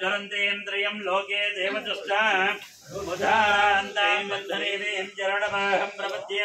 జ్వలంతేంద్రియం లోకే దేవతుశ్చాంతాం బంధనే చరణమాహం ప్రపద్యే